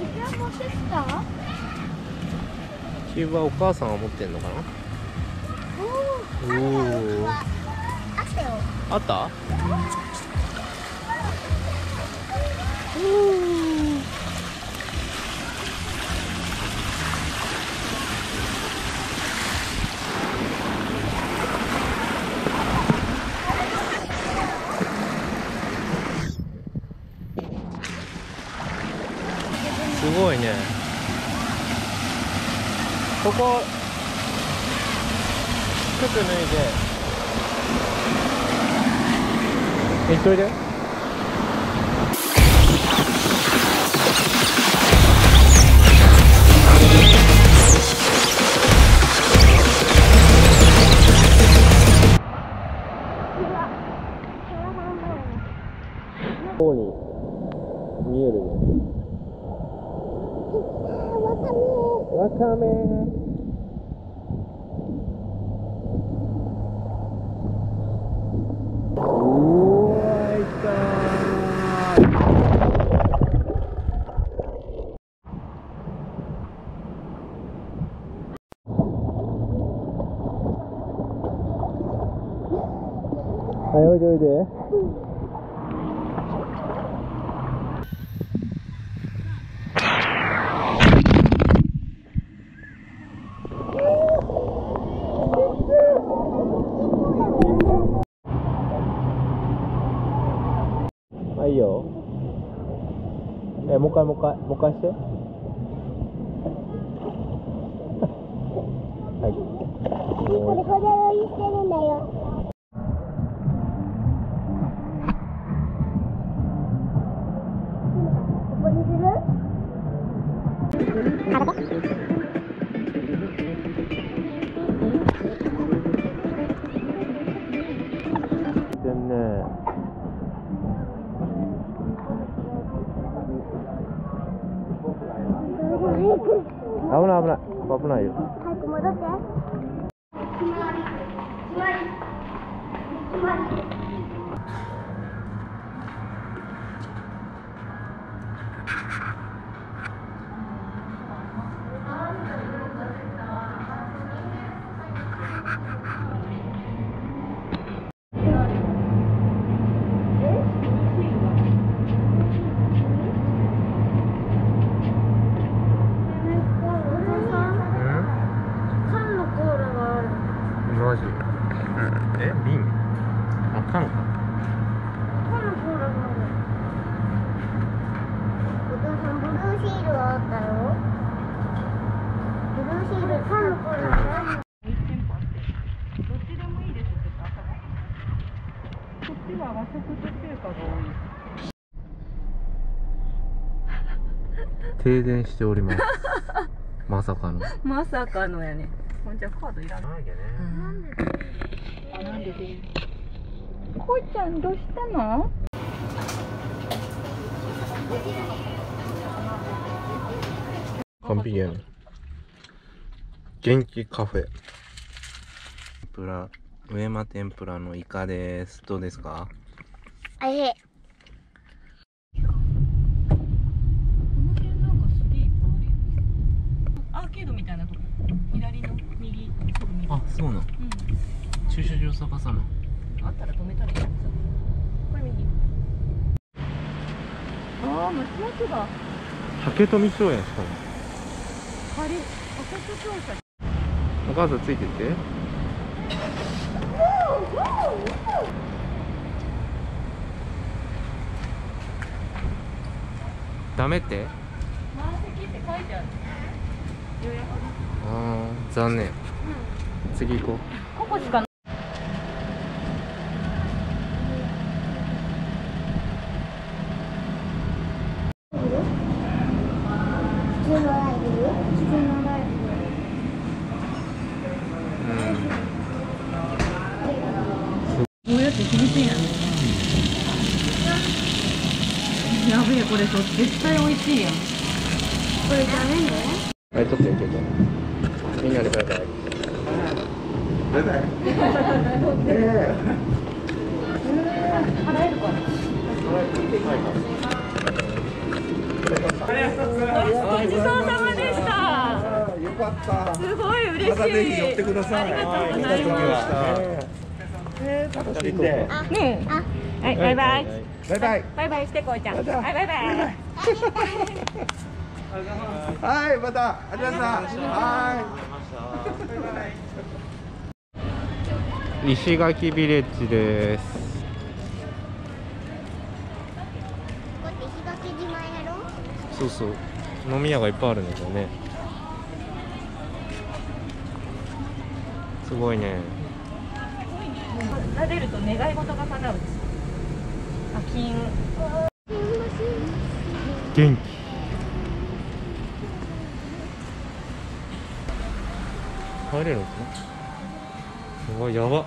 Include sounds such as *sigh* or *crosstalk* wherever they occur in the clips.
え持ってきた？キューブはお母さんが持ってんのかな？おおおあったよ。あすごいね。ここ靴脱いで。え、それで。こうに見える。ねわかめ。わいたはいおいでおいではいいいよえもう一回もう一回もう一回して。はい。これこれ用意してるんだよ。ここにする？危ない危ない。危ないよ。早く戻って。缶のコーラがあるマジえ瓶あ缶か缶のコーラがあるお父さんブルーシールがあったよブルーシール缶のコーラがある1店舗あってどっちでもいいですって言ったらこっちは和食と中華が多い停電しております。まさかの。まさかのやね。ほんじゃカードいらないよねなんで？でこいちゃんどうしたの？完璧やね元気カフェ。天ぷら上間天ぷらのイカです。どうですか？あれこの辺なんかスリープあるよアーケードみたいなとこ。左の右。すぐ右あそうなのうん。駐車場探さな。あったら止めたらいいこれ右。ああ松本が。竹富町園しかもカレー赤楚庁舎お母さんついてって。ダメって？満席って書いてあるあー残念。次行こここしか普通のライブ？普通のライブうこうやって厳しいやんやべえこれ絶対美味しいやんこれダメねはい撮ってみてみんなでバイバイ払えるかなごちそうさまでしたよかったすごい嬉しいまたぜひ寄ってくださいありがとうございますえー、楽しんでねはいバイバイバイバイバイバイしてこうちゃんはいバイバイはいまたありがとうございましたはい石垣ビレッジですそうそう飲み屋がいっぱいあるんだよねすごいね撫でると願い事が叶うんですあ金。元気。入れるのかな？うわやば。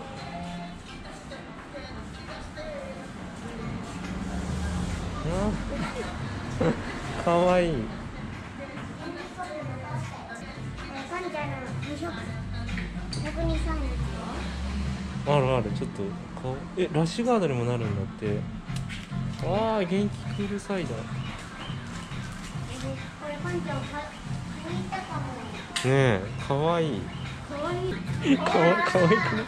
あ *laughs* かわいい。カンちゃんの無職123日あるある。ちょっと顔えラッシュガードにもなるんだってわあ元気クールサイダー。ねえかわいい。かわいい。かわかわいくない。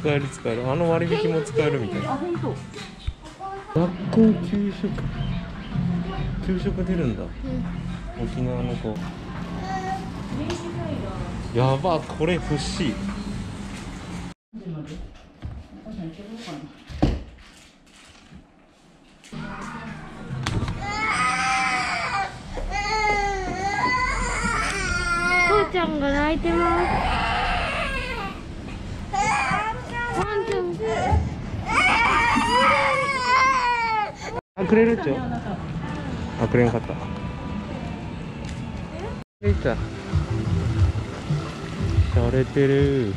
使える使える。あの割引も使えるみたいな。学校給食。給食出るんだ、沖縄の子。やばこれ欲しい泣いてます。あくれるっちょあくれんかった。れいちゃんしゃれてる